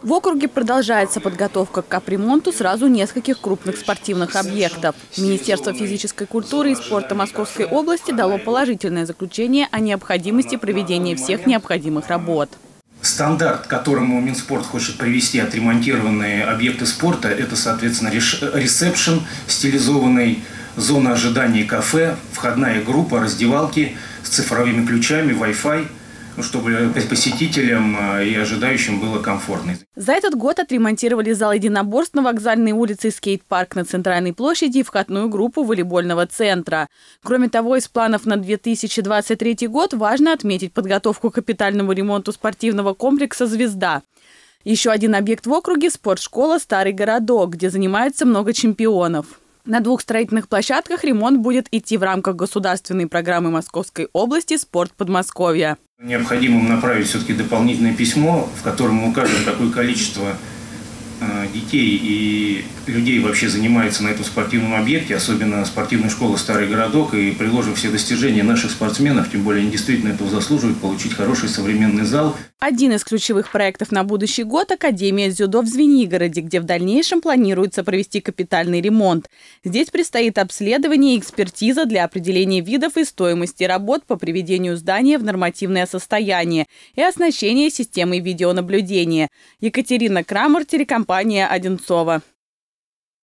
В округе продолжается подготовка к капремонту сразу нескольких крупных спортивных объектов. Министерство физической культуры и спорта Московской области дало положительное заключение о необходимости проведения всех необходимых работ. Стандарт, к которому Минспорт хочет привести отремонтированные объекты спорта, это, соответственно, ресепшн, стилизованный зона ожидания кафе, входная группа, раздевалки с цифровыми ключами, Wi-Fi – ну, чтобы посетителям а, и ожидающим было комфортно. За этот год отремонтировали зал единоборств на вокзальной улице, скейт-парк на Центральной площади и входную группу волейбольного центра. Кроме того, из планов на 2023 год важно отметить подготовку к капитальному ремонту спортивного комплекса «Звезда». Еще один объект в округе – спортшкола «Старый городок», где занимается много чемпионов. На двух строительных площадках ремонт будет идти в рамках государственной программы Московской области «Спорт Подмосковья». Необходимо направить все-таки дополнительное письмо, в котором мы укажем, какое количество детей и людей вообще занимается на этом спортивном объекте, особенно спортивная школа «Старый городок», и приложим все достижения наших спортсменов, тем более они действительно этого заслуживают, получить хороший современный зал. Один из ключевых проектов на будущий год – Академия дзюдо в Звенигороде, где в дальнейшем планируется провести капитальный ремонт. Здесь предстоит обследование и экспертиза для определения видов и стоимости работ по приведению здания в нормативное состояние и оснащение системой видеонаблюдения. Екатерина Крамер, телекомпания «Одинцова».